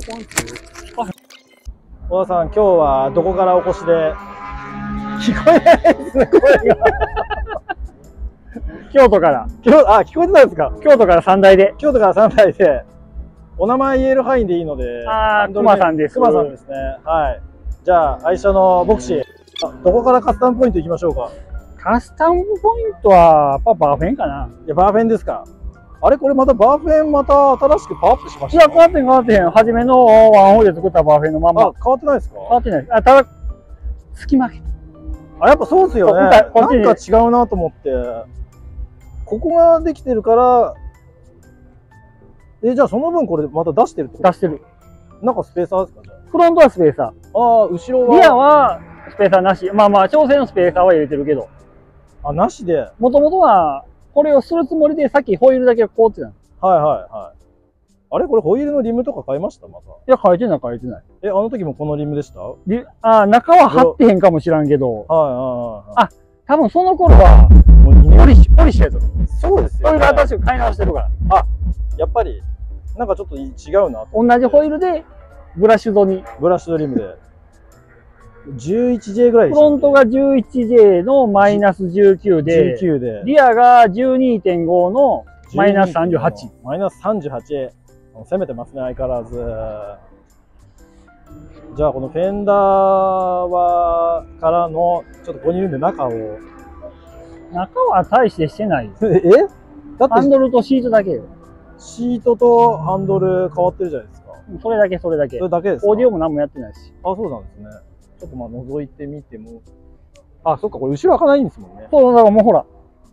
こに小田さん、今日はどこからお越しで？聞こえないですね、声が。京都から。今日、あ、聞こえてたんですか？京都から三台で。京都から3台で、お名前言える範囲でいいので。あーハンドルネーム熊さんです熊さんですね。はい。じゃあ、愛車の牧師、あどこからカスタムポイント行きましょうか？カスタムポイントは、やっぱバーフェンかな。いや、バーフェンですか？あれこれまたバーフェンまた新しくパワーアップしまいや、した変わってん変わってへん。初めのワンホールで作ったバーフェンのまんまあ、。変わってないですか？変わってない。あ、ただ、隙間。あ、やっぱそうですよね。こなんか違うなと思って。ここができてるから、え、じゃあその分これまた出してるってこと？出してる。なんかスペーサーですかじゃフロントはスペーサあ。ああ、後ろー。は？リアはスペーサーなし。まあまあ、調整のスペーサーは入れてるけど、あ、なしで。はいもともとは、これをするつもりで、さっきホイールだけこうってたの。いはいはい。あれ？これホイールのリムとか買いました？また。や、変えてない、変えてない。え、あの時もこのリムでした？あ、中は貼ってへんかもしらんけど、はいはいはい。多分その頃は、もう2ポリッシュ、ポリッシュやと。そうですよ、それね。が新しく買い直してるから。やっぱり、なんかちょっと違うなと。同じホイールで、ブラッシュドに。ブラッシュドリムで。11J ぐらいでフロントが 11J のマイナス19で、19で。リアが12.5のマイナス38。マイナス38。攻めてますね、相変わらず。じゃあ、このフェンダーは、からの、ちょっとここにいるんで中を。中は大してしてない。え？だって、ハンドルとシートだけよ。シートとハンドル変わってるじゃないですか。それだけ、それだけ。それだけですか？オーディオも何もやってないし。あ、そうなんですね。ちょっとまあ覗いてみても。あ、そっか、これ後ろ開かないんですもんね。そう、だからもうほら。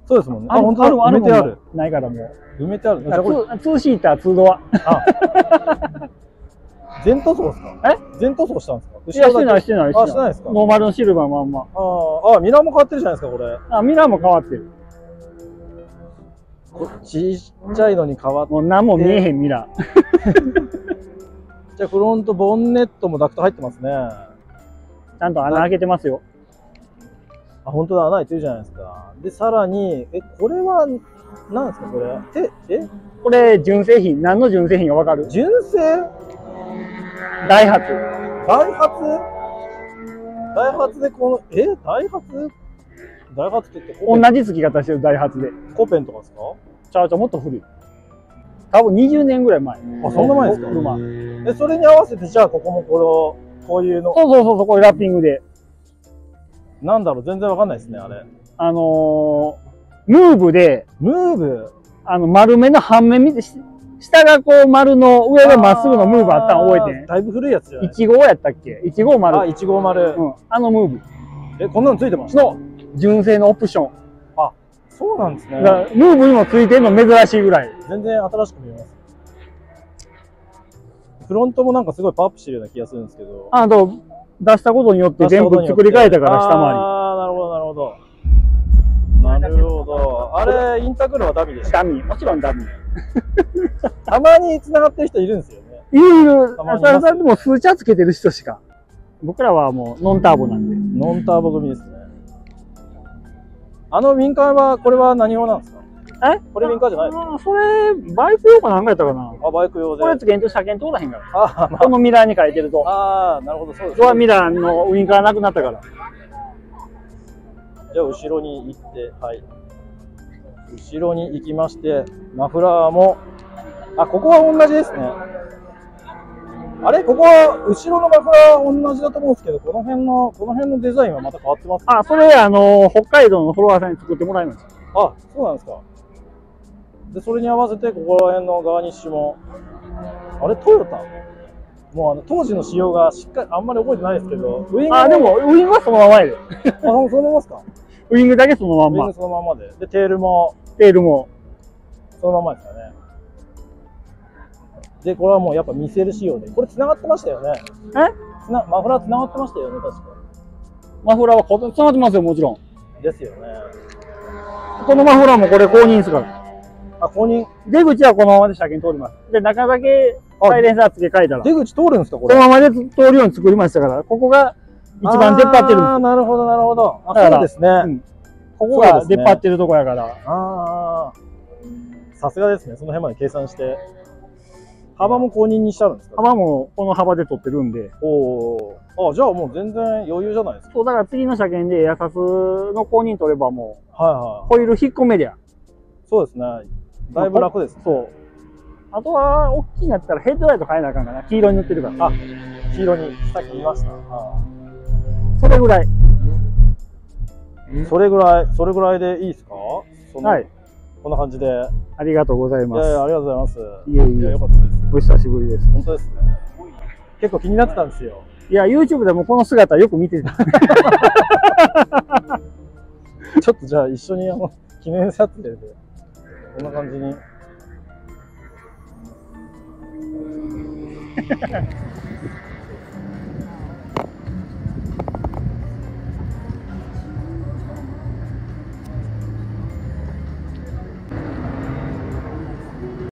そうですもんね。あ、る本当だ。埋めてある。。ないからもう。埋めてある。じゃあこれ、ツーツーシーター、ツードア。あ、全塗装ですか？え？全塗装したんですか？いや、してない、してない、あ、してないですか？ノーマルのシルバーまんま。あーあ、ミラーも変わってるじゃないですか、これ。あ、ミラーも変わってる。こちっちゃいのに変わって。もう何も見えへんミラー。じゃあフロントボンネットもダクト入ってますね。あ、ちゃんと穴開けてますよ。本当だ、穴開いてるじゃないですか。で、さらに、え、これは、何ですか、これ？て、え？これ、純正品。何の純正品かわかる？純正？ダイハツ。ダイハツ？ダイハツでこの、え？ダイハツ？ダイハツって言って同じ付き方してるダイハツで。コペンとかですか？ちゃうちゃうもっと古い。多分20年ぐらい前。あそんな前ですか？車。え、それに合わせて、じゃあここもこの、こういうの、そうそうそうそう、これラッピングで。なんだろう、全然わかんないですね、あれ。あのー、ムーブで、ムーブあの、丸めの半面見て、下がこう丸の、上がまっすぐのムーブあったん覚えてんだいぶ古いやつじゃない1号やったっけ ?1 号丸あ、150。うん。あのムーブえ、こんなのついてましたの純正のオプション。あそうなんですね。ムーブにもついてんの珍しいぐらい。全然新しく見えます。フロントもなんかすごいパワーアップしてるような気がするんですけど。あと、出したことによって全部作り変えたから、下回ああ、なるほど、なるほど。なるほど。あれ、インタークールはダミでり。した？ダミー。もちろんダミー。たまに繋がってる人いるんですよね。いろいろ、たまにいますそれでも数値つけてる人しか。僕らはもうノンターボなんで。ノンターボ組ですね。あのウィンカーは、これは何用なんですか？え？これカーじゃない？ですあそれ、バイク用かなんかやったかな？あ、バイク用で。これつけんと車検通らへんから。あー、まこのミラーに書いてると。あ、あーなるほど、そうですドアミラーのウインカーなくなったから。じゃあ後ろに行って、はい。後ろに行きまして、マフラーも、あ、ここは同じですね。あれ？ここは後ろのマフラー同じだと思うんですけど、この辺の、この辺のデザインはまた変わってますあ、それ、あの、北海道のフロアさんに作ってもらいました。あ、そうなんですか。で、それに合わせて、ここら辺のガーニッシュも、あれトヨタ？もうあの、当時の仕様がしっかり、あんまり覚えてないですけど、ウイングあ、でも、ウイングはそのままやで。あ、そそのままですか？ウイングだけそのまんまウイング。そのままで。で、テールもテールも。そのままですかね。で、これはもうやっぱ見せる仕様で。これ繋がってましたよね。え？つなマフラー繋がってましたよね、確か。マフラーはこつながってますよ、もちろん。ですよね。このマフラーもこれ公認ですから。あ、公認。出口はこのままで車検通ります。で、中だけサイレンサー付け替えたら、こ出口通るんですか、これ。のままで通るように作りましたから、ここが一番出っ張ってるんああ、なるほど、なるほど。あそうですね。うんここが出っ張ってるとこやから。ああ、さすがですね。その辺まで計算して。幅も公認にしてあるんですか？幅もこの幅で撮ってるんで。おおー。あ、じゃあもう全然余裕じゃないですか。そう、だから次の車検でエアサスの公認取ればもはいはう、ホイール引っ込めりゃ。い。そうですね。だいぶ楽ですね。そう。あとは、大きいんやったらヘッドライト変えなあかんかな。黄色に塗ってるから。あ、黄色に、さっき言いました。はそれぐらい。いそれぐらい、それぐらいでいいですか？はい。こんな感じで。いありがとうございます。やいや、ありがとうございます。いえいえや、よかったです。お久しぶりです。本当ですね。結構気になってたんですよ。いや、YouTube でもこの姿よく見てた。ちょっとじゃあ一緒にあの、記念撮影で、こんな感じに。